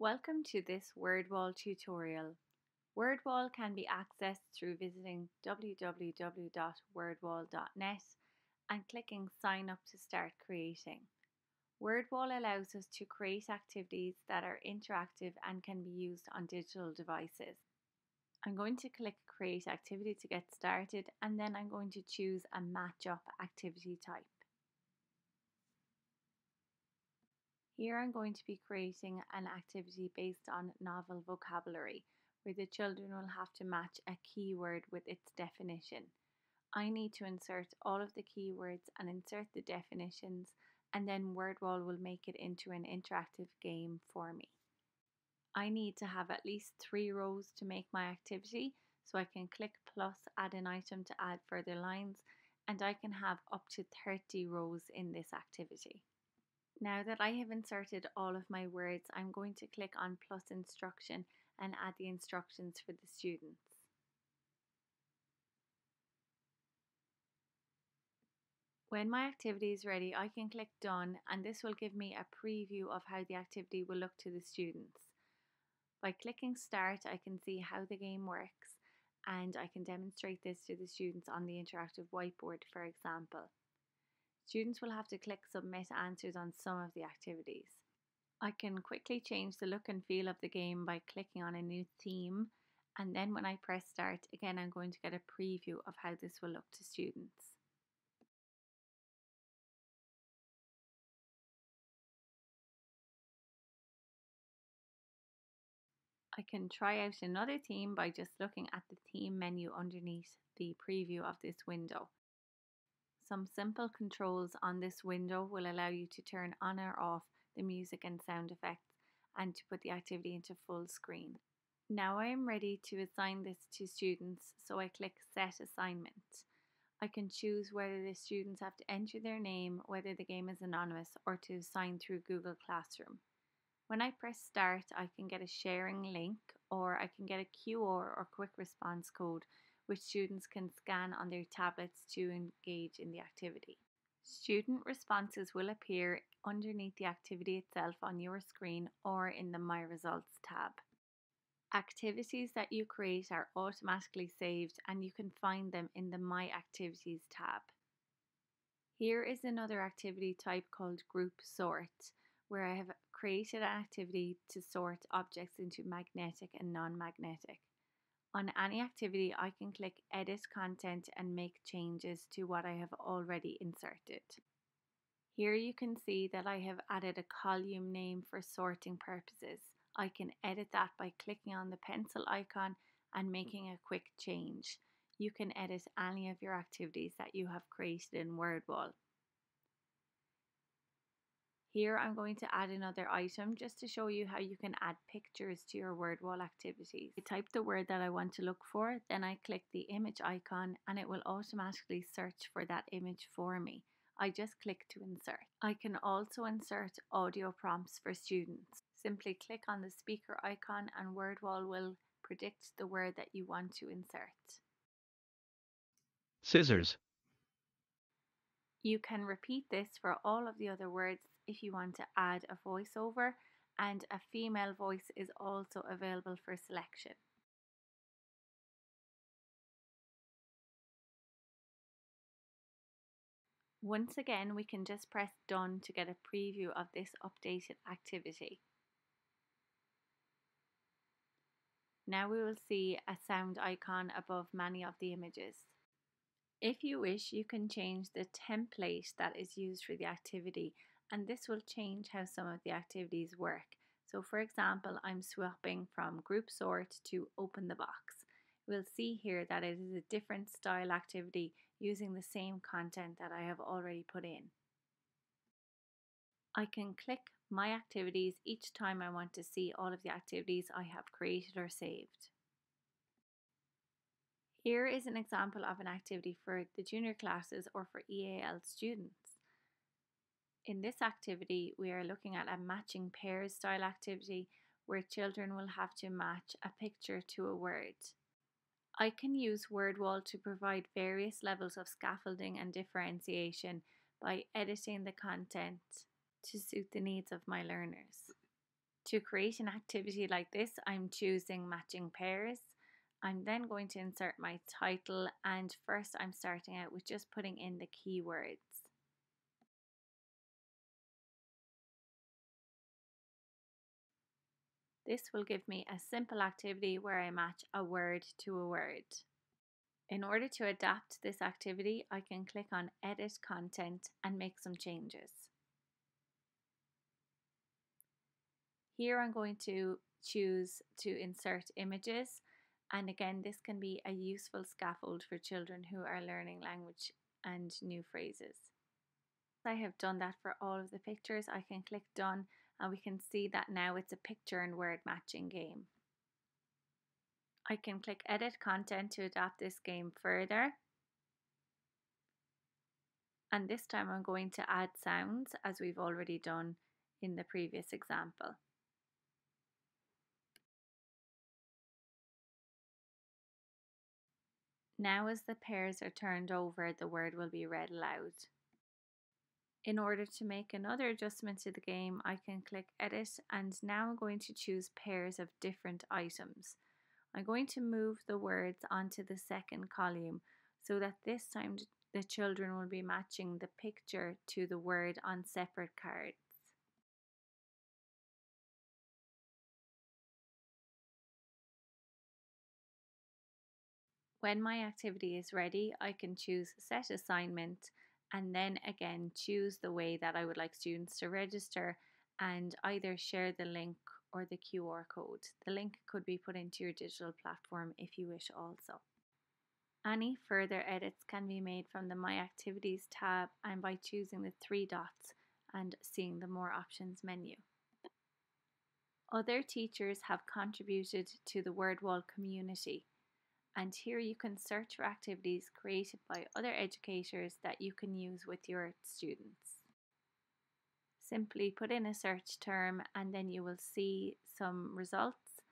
Welcome to this WordWall tutorial. WordWall can be accessed through visiting www.wordwall.net and clicking sign up to start creating. WordWall allows us to create activities that are interactive and can be used on digital devices. I'm going to click create activity to get started and then I'm going to choose a match up activity type. Here I'm going to be creating an activity based on novel vocabulary where the children will have to match a keyword with its definition. I need to insert all of the keywords and insert the definitions and then WordWall will make it into an interactive game for me. I need to have at least three rows to make my activity so I can click plus add an item to add further lines and I can have up to 30 rows in this activity. Now that I have inserted all of my words, I'm going to click on plus instruction and add the instructions for the students. When my activity is ready, I can click done and this will give me a preview of how the activity will look to the students. By clicking start, I can see how the game works and I can demonstrate this to the students on the interactive whiteboard, for example. Students will have to click submit answers on some of the activities. I can quickly change the look and feel of the game by clicking on a new theme and then when I press start again I'm going to get a preview of how this will look to students. I can try out another theme by just looking at the theme menu underneath the preview of this window. Some simple controls on this window will allow you to turn on or off the music and sound effects and to put the activity into full screen. Now I am ready to assign this to students so I click set assignment. I can choose whether the students have to enter their name, whether the game is anonymous or to assign through Google Classroom. When I press start I can get a sharing link or I can get a QR or quick response code which students can scan on their tablets to engage in the activity. Student responses will appear underneath the activity itself on your screen or in the My Results tab. Activities that you create are automatically saved and you can find them in the My Activities tab. Here is another activity type called Group Sort, where I have created an activity to sort objects into magnetic and non-magnetic. On any activity, I can click Edit Content and make changes to what I have already inserted. Here you can see that I have added a column name for sorting purposes. I can edit that by clicking on the pencil icon and making a quick change. You can edit any of your activities that you have created in WordWall. Here I'm going to add another item just to show you how you can add pictures to your word wall activities. I type the word that I want to look for, then I click the image icon and it will automatically search for that image for me. I just click to insert. I can also insert audio prompts for students. Simply click on the speaker icon and WordWall will predict the word that you want to insert. Scissors. You can repeat this for all of the other words if you want to add a voiceover and a female voice is also available for selection. Once again, we can just press done to get a preview of this updated activity. Now we will see a sound icon above many of the images. If you wish, you can change the template that is used for the activity and this will change how some of the activities work. So for example, I'm swapping from group sort to open the box. We'll see here that it is a different style activity using the same content that I have already put in. I can click my activities each time I want to see all of the activities I have created or saved. Here is an example of an activity for the junior classes or for EAL students. In this activity, we are looking at a matching pairs style activity where children will have to match a picture to a word. I can use WordWall to provide various levels of scaffolding and differentiation by editing the content to suit the needs of my learners. To create an activity like this, I'm choosing matching pairs. I'm then going to insert my title and first I'm starting out with just putting in the keywords. This will give me a simple activity where I match a word to a word. In order to adapt this activity, I can click on Edit Content and make some changes. Here I'm going to choose to insert images and again this can be a useful scaffold for children who are learning language and new phrases. I have done that for all of the pictures. I can click done and we can see that now it's a picture and word matching game. I can click edit content to adapt this game further. And this time I'm going to add sounds as we've already done in the previous example. Now as the pairs are turned over, the word will be read aloud. In order to make another adjustment to the game, I can click edit and now I'm going to choose pairs of different items. I'm going to move the words onto the second column so that this time the children will be matching the picture to the word on separate cards. When my activity is ready, I can choose Set Assignment and then again choose the way that I would like students to register and either share the link or the QR code. The link could be put into your digital platform if you wish also. Any further edits can be made from the My Activities tab and by choosing the three dots and seeing the More Options menu. Other teachers have contributed to the WordWall community and here you can search for activities created by other educators that you can use with your students. Simply put in a search term and then you will see some results.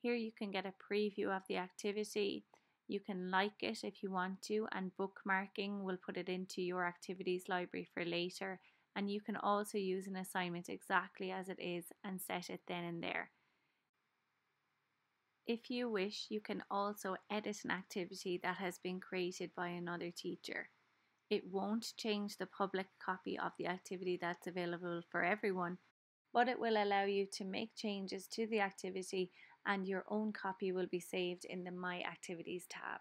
Here you can get a preview of the activity. You can like it if you want to and bookmarking will put it into your activities library for later and you can also use an assignment exactly as it is and set it then and there. If you wish, you can also edit an activity that has been created by another teacher. It won't change the public copy of the activity that's available for everyone, but it will allow you to make changes to the activity and your own copy will be saved in the My Activities tab.